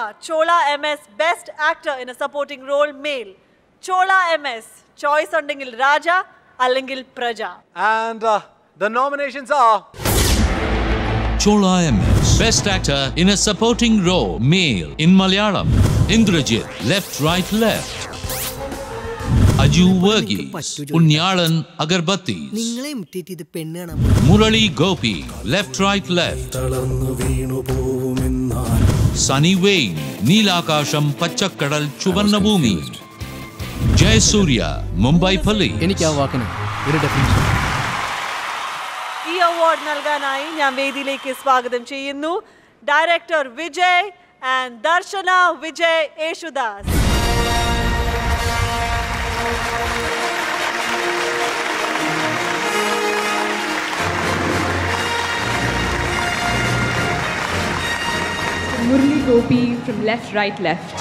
Saima, Chola MS Best Actor in a Supporting Role Male. Chola MS, choice undengil Raja, allengil Praja. And uh, the nominations are Chola MS. Best actor in a supporting role, male in Malayalam. Indrajit, left, right, left. Aju Varghese Punyalan Agarbathi Murali Gopi left right left Murali Gopi, left, right, left. തളർന്നു വീണു പോവുമെന്നാൽ Sunny Wayne, Neelakasham Pachakadal Chuvannabhumi. Jayasuriya, Mumbai Police. എനിക്ക് ആ വാക്കിന് ഒരു definition ഈ award നൽകാനായി ഞാൻ വേദിയിലേക്ക് സ്വാഗതം ചെയ്യുന്നു director Vijay and Darshana Vijay Yesudas Gopi from Left, Right, Left.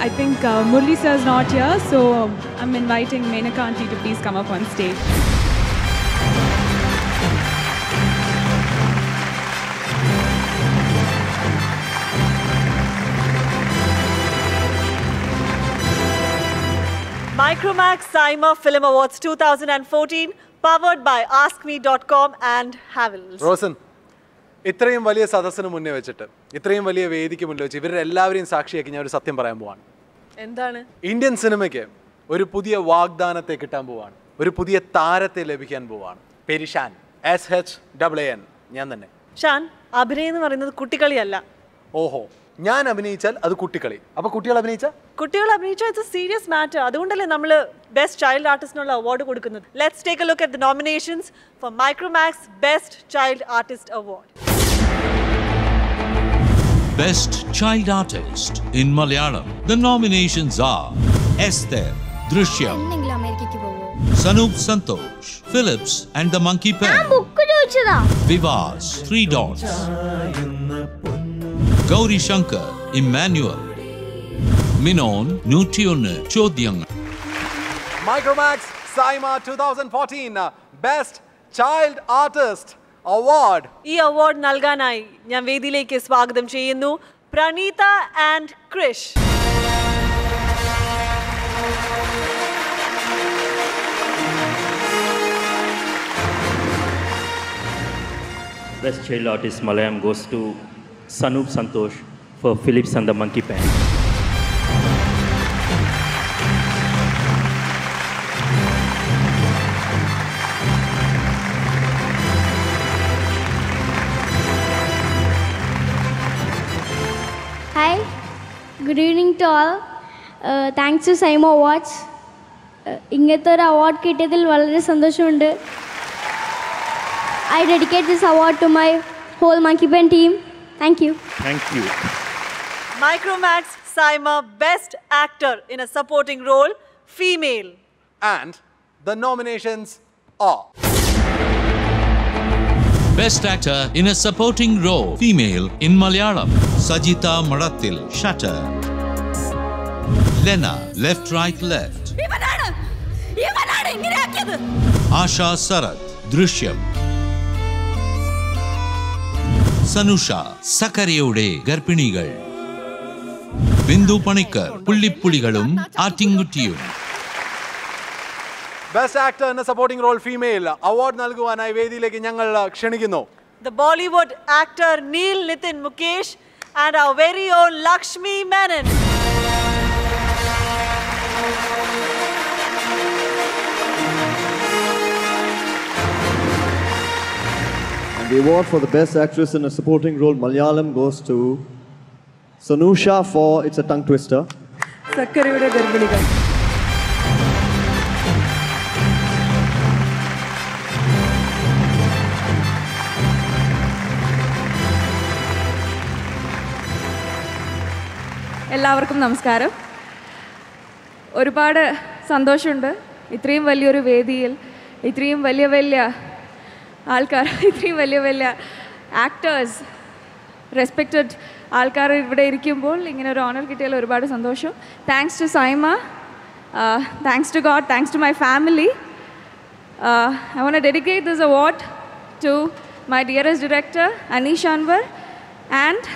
I think uh, Murli sir is not here, so um, I'm inviting Menaka auntie to please come up on stage. Micromax SIIMA Film Awards 2014, powered by AskMe.com and Havells. Rosen. ഇത്രയും വലിയ സദസ്സിന് മുന്നേ വെച്ചിട്ട് ഇത്രയും വലിയ വേദിക്ക് മുന്നേ വെച്ച് ഇവരുടെ എല്ലാവരെയും സാക്ഷിയാക്കി ഞാൻ ഒരു സത്യം പറയാൻ പോവാണ്. എന്താണ്? ഇന്ത്യൻ സിനിമയ്ക്ക് ഒരു പുതിയ വാഗ്ദാനത്തെ കിട്ടാൻ പോവാണ്. ഒരു പുതിയ താരത്തെ ലഭിക്കാൻ പോവാണ്. പെരിഷാൻ എസ് എച്ച് ഡബിൾ എൻ ഞാൻ തന്നെ. ഷാൻ അഭിനയം എന്ന് പറയുന്നത് കുട്ടികളിയല്ല. ഓഹോ. ഞാൻ അഭിനയിച്ചാൽ അത് കുട്ടികളി. അപ്പൊ കുട്ടികൾ അഭിനയിച്ച? കുട്ടികൾ അഭിനയിച്ച ഇറ്റ്സ് സീരിയസ് മാറ്റർ അതുകൊണ്ടല്ലേ നമ്മൾ ബെസ്റ്റ് ചൈൽഡ് ആർട്ടിസ്റ്റിനുള്ള അവാർഡ് കൊടുക്കുന്നത്. Let's take a look at the nominations for Micromax best child artist award Best Child Artist in Malayalam. The nominations are Esther, Drishyam, Sanoop Santosh, Philips and the Monkey Pen. Vivas, Three Dots, Gauri Shankar, Emmanuel, Minon, Nutune, Chodyang. Micromax SIIMA 2014, Best Child Artist. Award ഈ award നൽകാനായി ഞാൻ വേദിയിലേക്ക് സ്വാഗതം ചെയ്യുന്നു Praneetha and Krish Best Child Artist Malayam goes to Sanup Santosh for Philips and the Monkey Pen. Hi, good evening to all. Uh, thanks to SIIMA Watch. Uh, Ingetor award kitadil valare sandoshunde. I dedicate this award to my whole Monkey Pen team. Thank you. Thank you. Micromax SIIMA best actor in a supporting role, female. And the nominations are. Best actor in a supporting role, female in Malayalam. Sajita Marathil, Shutter. Lena, left, right, left. Asha Sarath, Drishyam. Sanusha സക്കരയുടെ ഗർഭിണികൾ ബിന്ദു പണിക്കർ പുള്ളിപ്പുളികളും ആറ്റിൻകുട്ടിയും best actor എന്ന supporting role female award നൽകുവാനായി വേദിയിലേക്ക് ഞങ്ങൾ ക്ഷണിക്കുന്നു the Bollywood actor Neil Nitin Mukesh and our very own Lakshmi Menon. And the award for the Best Actress in a Supporting Role Malayalam goes to Sanusha for It's a Tongue Twister. സക്കരയുടെ ഗർഭിണികൾ എല്ലാവർക്കും നമസ്കാരം. ഒരുപാട് സന്തോഷമുണ്ട്. ഇത്രയും വലിയൊരു വേദിയിൽ ഇത്രയും വലിയ വലിയ ആൾക്കാർ ഇത്രയും വലിയ വലിയ ആക്ടേഴ്സ് റെസ്പെക്റ്റഡ് ആൾക്കാർ ഇവിടെ ഇരിക്കുമ്പോൾ ഇങ്ങനെ ഒരു ഓണർ കിട്ടിയാൽ ഒരുപാട് സന്തോഷം. Thanks to SIIMA thanks to God thanks to my family I want dedicate this award to my dearest director Aneesh Anwar and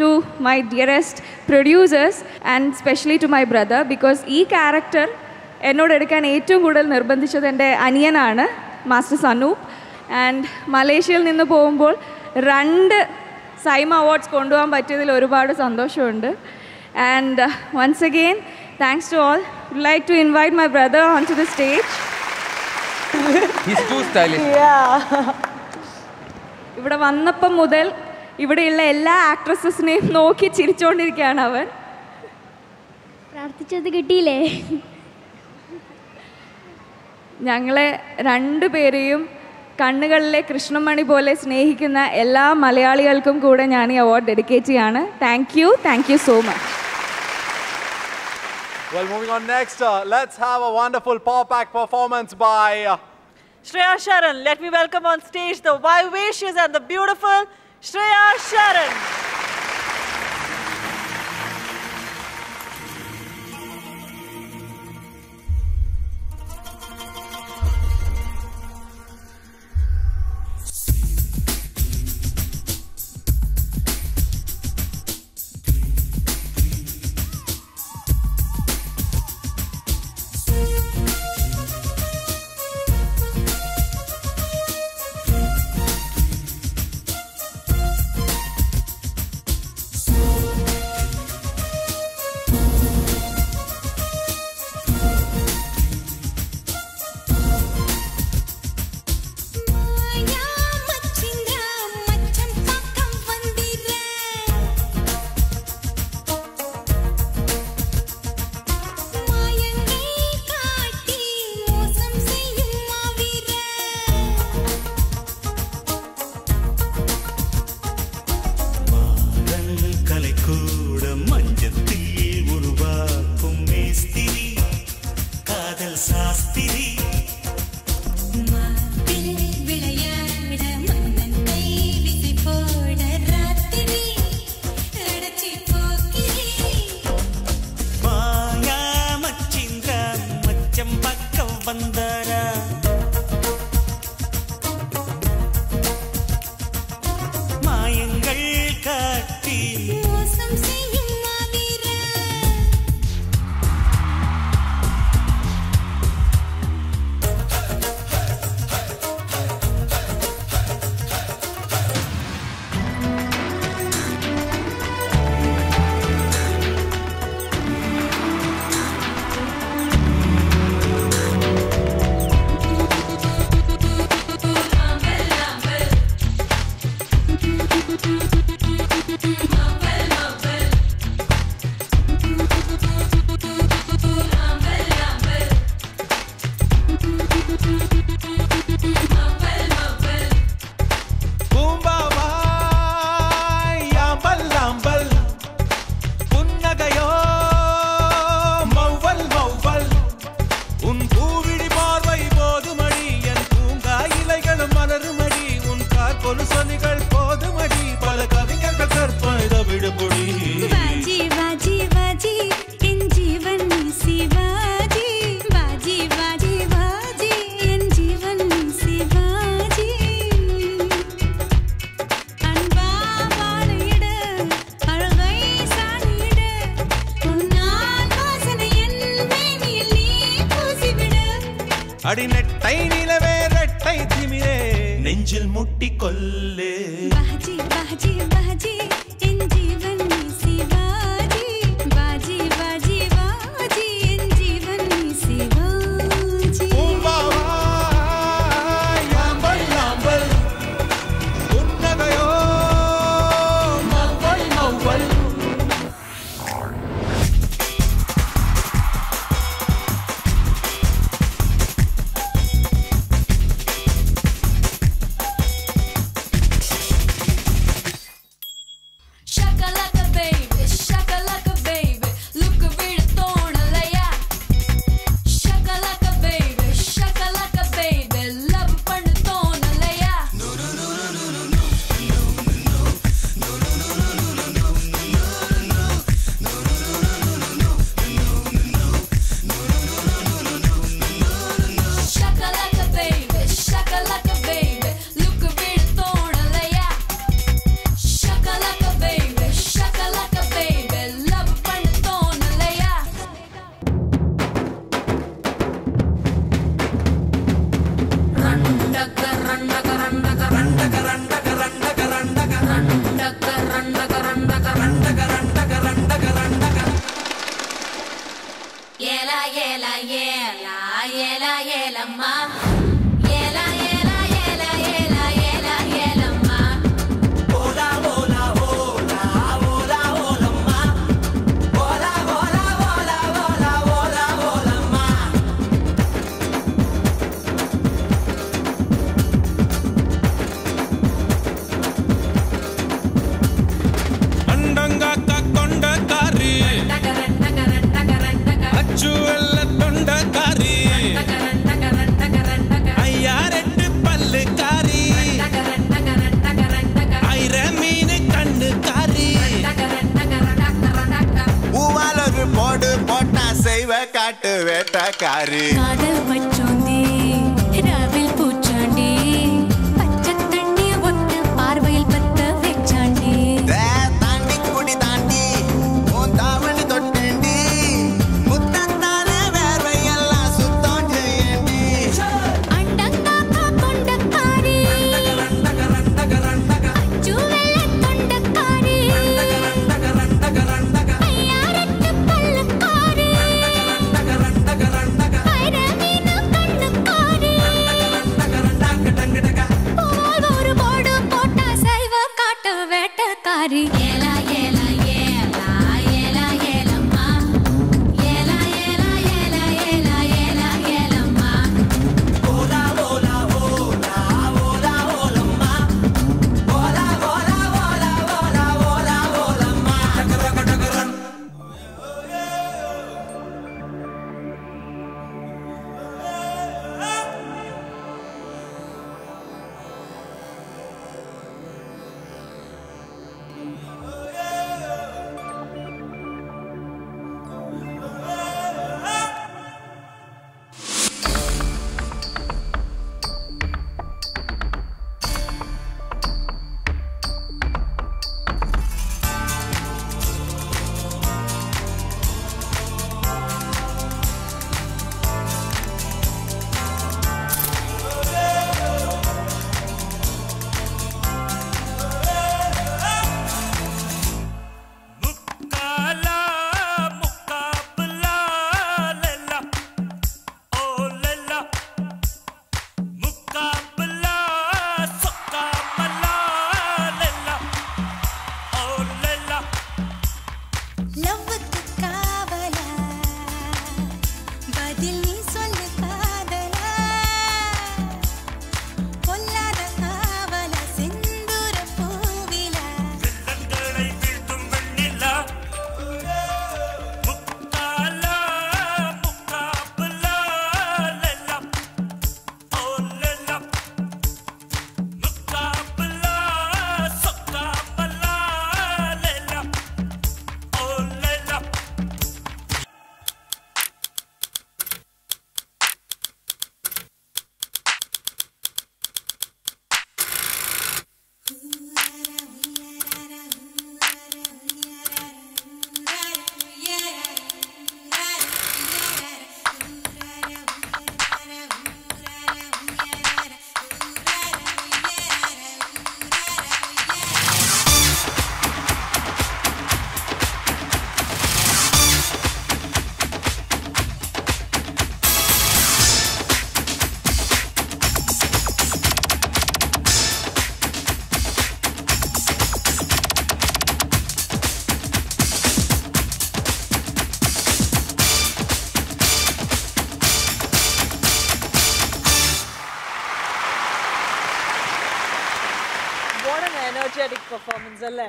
to my dearest producers and specially to my brother because ഈ character എന്നോട് എടുക്കാൻ ഏറ്റവും കൂടുതൽ നിർബന്ധിച്ചത് എന്റെ അനിയനാണ് master Sanoop and മലേഷ്യയിൽ നിന്ന് പോകുമ്പോൾ രണ്ട് സൈമ അവാർഡ്സ് കൊണ്ടുപോകാൻ പറ്റിയതിൽ ഒരുപാട് സന്തോഷമുണ്ട്. And once again thanks to all would like to invite my brother on to the stage He's too stylish. ഇവിടെ വന്നപ്പം മുതൽ ഇവിടെയുള്ള എല്ലാ ആക്ട്രസസിനെയും നോക്കി ചിരിച്ചുകൊണ്ടിരിക്കുകയാണ് അവൻ. പ്രാർത്ഥിച്ചത് കിട്ടിയില്ലേ? ഞങ്ങളെ രണ്ടുപേരെയും കണ്ണുകളിലെ കൃഷ്ണമണി പോലെ സ്നേഹിക്കുന്ന എല്ലാ മലയാളികൾക്കും കൂടെ ഞാൻ ഈ അവാർഡ് ഡെഡിക്കേറ്റ് ചെയ്യാണ്. Thank you thank you so much Well, moving on next, uh, let's have a wonderful pop Pack performance by uh, Shreya Sharan, let me welcome on stage the vivacious and the beautiful Shreya Sharan. அடிநெட்டை நிலவே ரெட்டை திமிரே. நெஞ்சில் முட்டி கொல்லு பாஜி பாஜி Baji வேட்டக்காரி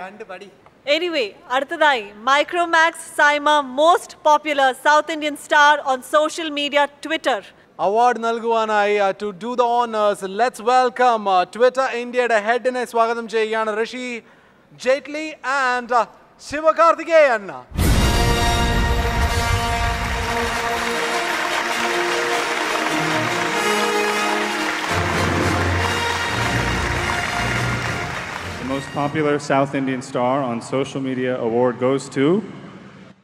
performance അല്ലേ എനിവേ അടുത്തതായി Micromax SIIMA most popular South Indian star on social media Twitter award നൽകുവാനായി to do the honours let's welcome Twitter ഇന്ത്യയുടെ ഹെഡിനെ സ്വാഗതം ചെയ്യുകയാണ് Rishi Jaitly and Sivakarthikeyan. Most popular South Indian star on social media award goes to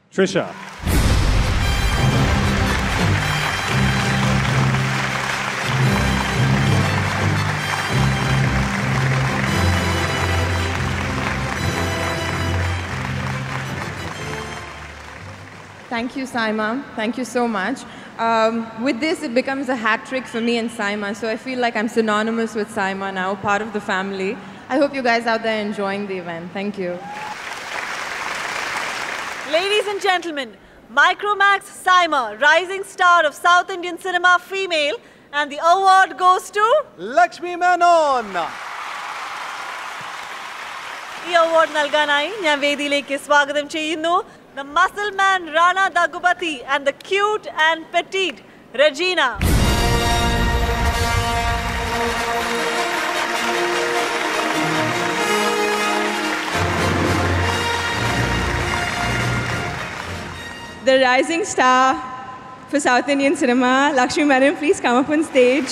Trisha. Thank you, SIIMA. Thank you so much. Um, with this, it becomes a hat trick for me and SIIMA, so I feel like I'm synonymous with SIIMA now, part of the family. I hope you guys out there enjoying the event. Thank you. Ladies and gentlemen, Micromax SIIMA, rising star of South Indian cinema female, and the award goes to Lakshmi Menon. ഈ award നൽകാനായി ഞാൻ വേദിയിലേക്ക് സ്വാഗതം ചെയ്യുന്നു the muscle man Rana Daggubati and the cute and petite Regina The rising star for South Indian cinema, Lakshmi Madam, please come up on stage.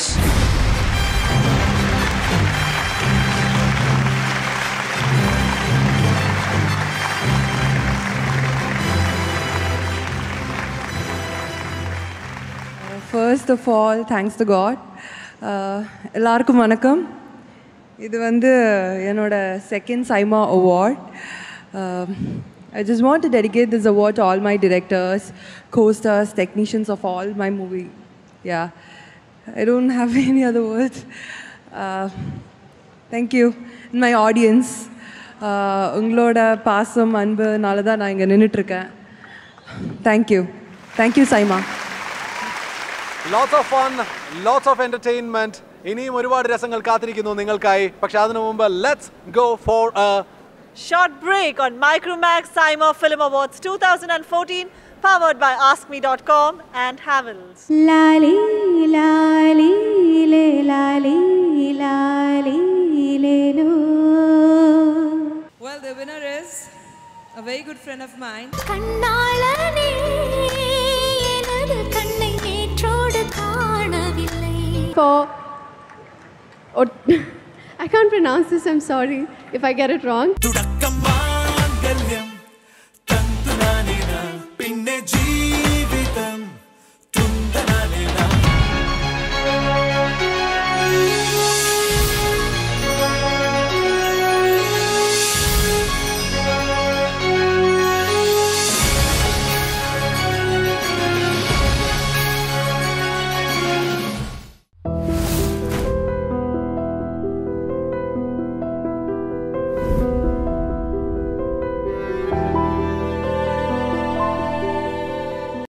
First of all, thanks to God. எல்லாருக்கும் வணக்கம் இது வந்து என்னோட second SIIMA award I just want to dedicate this award to all my directors, co-stars, technicians of all my movie. Yeah, I don't have any other words. Uh, thank you. And my audience, Ungloda, Pasam, Anbu, Nalada, I'm Thank you. Thank you, SIIMA. Lots of fun, lots of entertainment. Let's go for a Short break on Micromax SIIMA Film Awards 2014, powered by AskMe.com and Havells. Lali, lali, le, lali, lali, le, no. Well, the winner is a very good friend of mine. For... I can't pronounce this, I'm sorry if I get it wrong.